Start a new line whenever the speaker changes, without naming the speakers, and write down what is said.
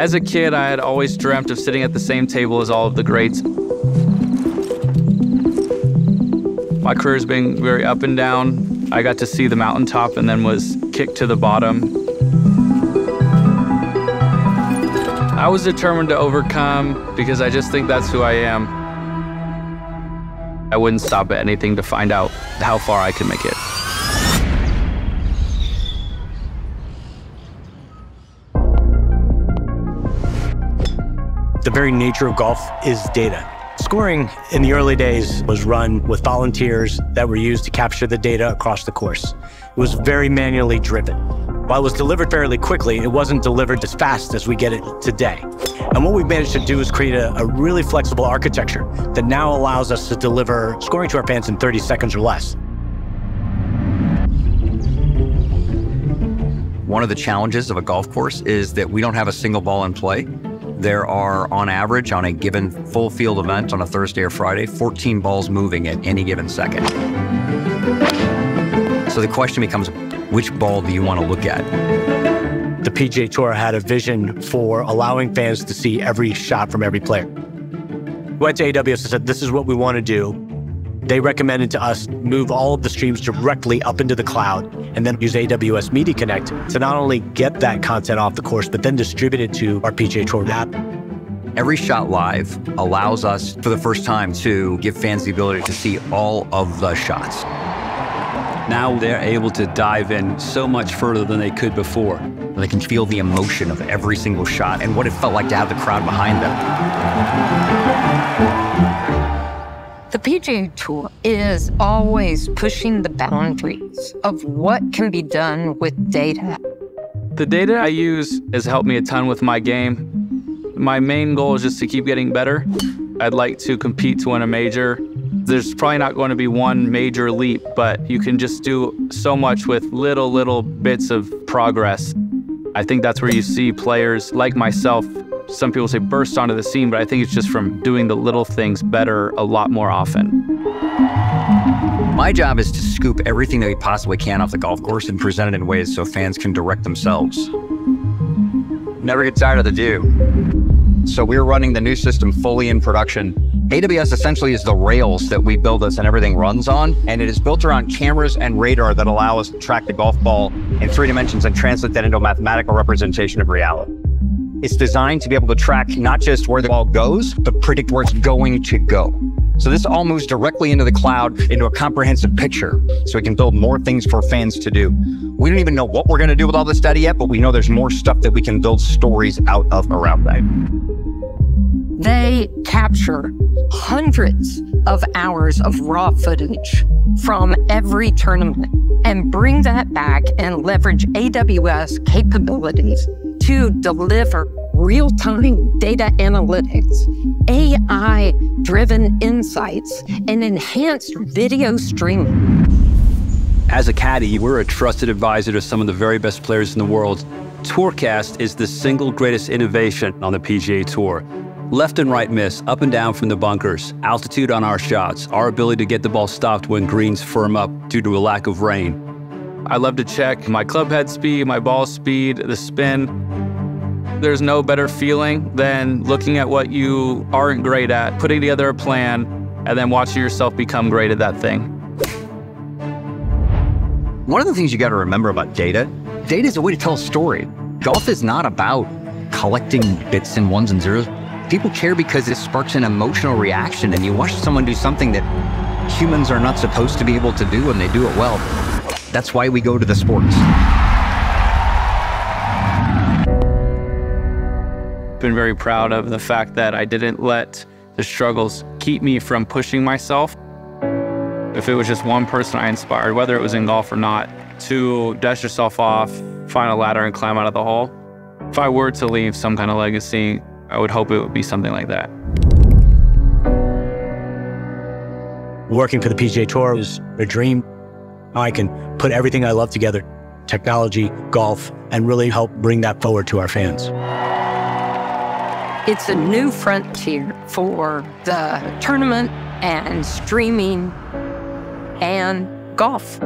As a kid, I had always dreamt of sitting at the same table as all of the greats. My career's been very up and down. I got to see the mountaintop and then was kicked to the bottom. I was determined to overcome because I just think that's who I am. I wouldn't stop at anything to find out how far I could make it.
The very nature of golf is data. Scoring in the early days was run with volunteers that were used to capture the data across the course. It was very manually driven. While it was delivered fairly quickly, it wasn't delivered as fast as we get it today. And what we've managed to do is create a, a really flexible architecture that now allows us to deliver scoring to our fans in 30 seconds or less.
One of the challenges of a golf course is that we don't have a single ball in play. There are, on average, on a given full field event on a Thursday or Friday, 14 balls moving at any given second. So the question becomes, which ball do you want to look at?
The PGA Tour had a vision for allowing fans to see every shot from every player. We went to AWS and said, this is what we want to do. They recommended to us move all of the streams directly up into the cloud and then use AWS Media Connect to not only get that content off the course, but then distribute it to our PGA Tour app.
Every Shot Live allows us, for the first time, to give fans the ability to see all of the shots.
Now they're able to dive in so much further than they could before.
They can feel the emotion of every single shot and what it felt like to have the crowd behind them.
The PGA Tour is always pushing the boundaries of what can be done with data.
The data I use has helped me a ton with my game. My main goal is just to keep getting better. I'd like to compete to win a major. There's probably not going to be one major leap, but you can just do so much with little, little bits of progress. I think that's where you see players like myself some people say burst onto the scene, but I think it's just from doing the little things better a lot more often.
My job is to scoop everything that we possibly can off the golf course and present it in ways so fans can direct themselves. Never get tired of the do. So we're running the new system fully in production. AWS essentially is the rails that we build this and everything runs on, and it is built around cameras and radar that allow us to track the golf ball in three dimensions and translate that into a mathematical representation of reality. It's designed to be able to track not just where the ball goes, but predict where it's going to go. So this all moves directly into the cloud, into a comprehensive picture, so we can build more things for fans to do. We don't even know what we're going to do with all this data yet, but we know there's more stuff that we can build stories out of around that.
They capture hundreds of hours of raw footage from every tournament and bring that back and leverage AWS capabilities to deliver real time data analytics, AI driven insights, and enhanced video streaming.
As a caddy, we're a trusted advisor to some of the very best players in the world. Tourcast is the single greatest innovation on the PGA Tour. Left and right miss, up and down from the bunkers, altitude on our shots, our ability to get the ball stopped when greens firm up due to a lack of rain.
I love to check my club head speed, my ball speed, the spin. There's no better feeling than looking at what you aren't great at, putting together a plan, and then watching yourself become great at that thing.
One of the things you got to remember about data, data is a way to tell a story. Golf is not about collecting bits and ones and zeros. People care because it sparks an emotional reaction and you watch someone do something that humans are not supposed to be able to do and they do it well. That's why we go to the sports.
Been very proud of the fact that I didn't let the struggles keep me from pushing myself. If it was just one person I inspired, whether it was in golf or not, to dust yourself off, find a ladder and climb out of the hole. If I were to leave some kind of legacy, I would hope it would be something like that.
Working for the PGA Tour was a dream. I can put everything I love together technology, golf, and really help bring that forward to our fans.
It's a new frontier for the tournament and streaming and golf.